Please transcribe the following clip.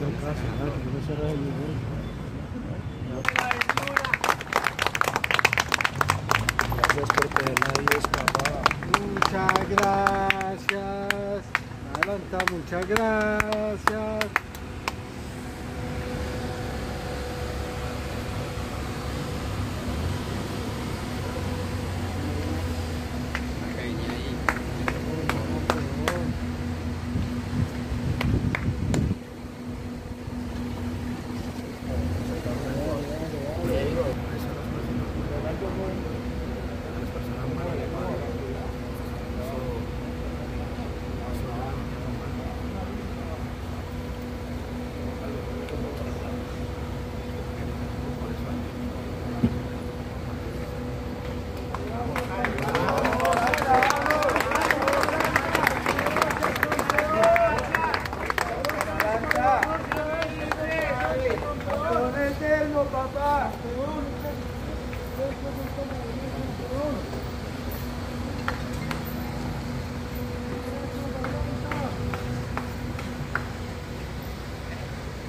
Gracias por tenerla ahí escapada. Muchas gracias. Adelanta, muchas gracias. eterno, papá. Perdón.